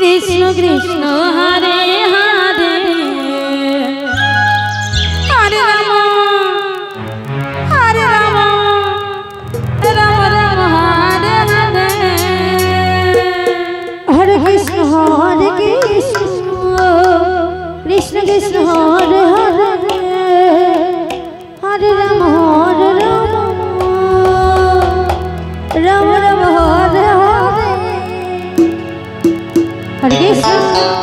Krishna Krishna Hare oh.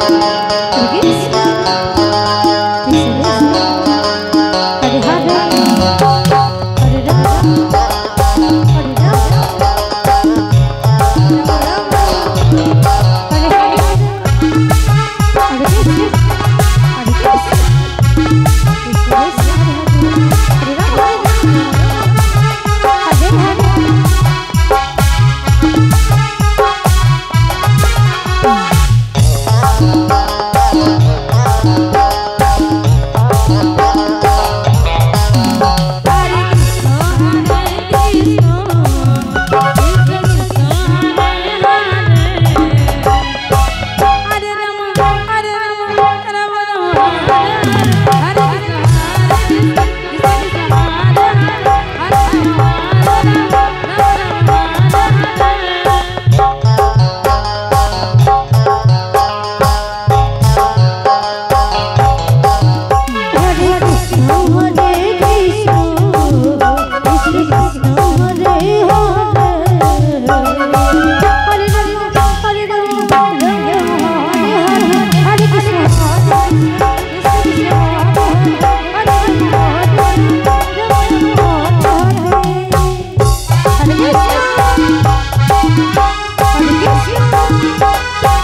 Thank you.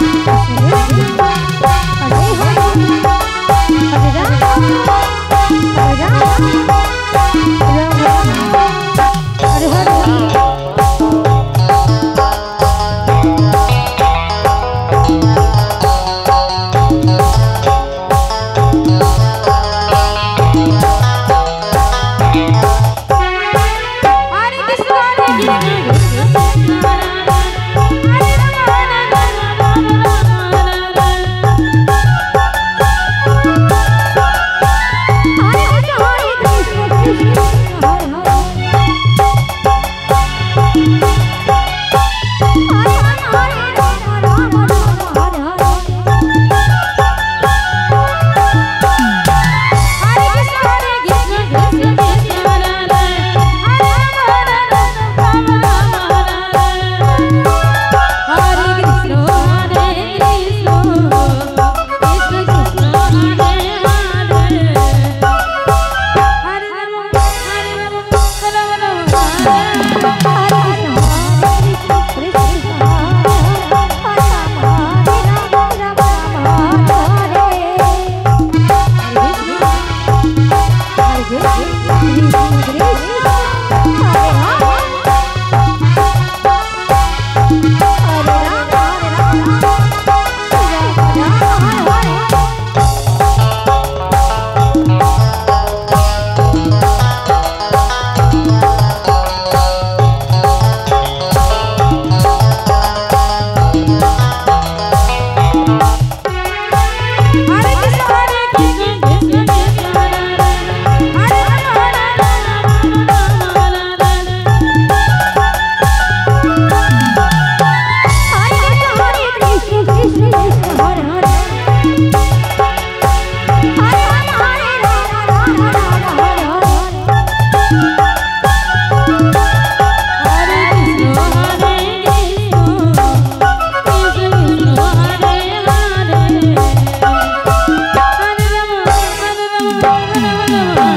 Oh.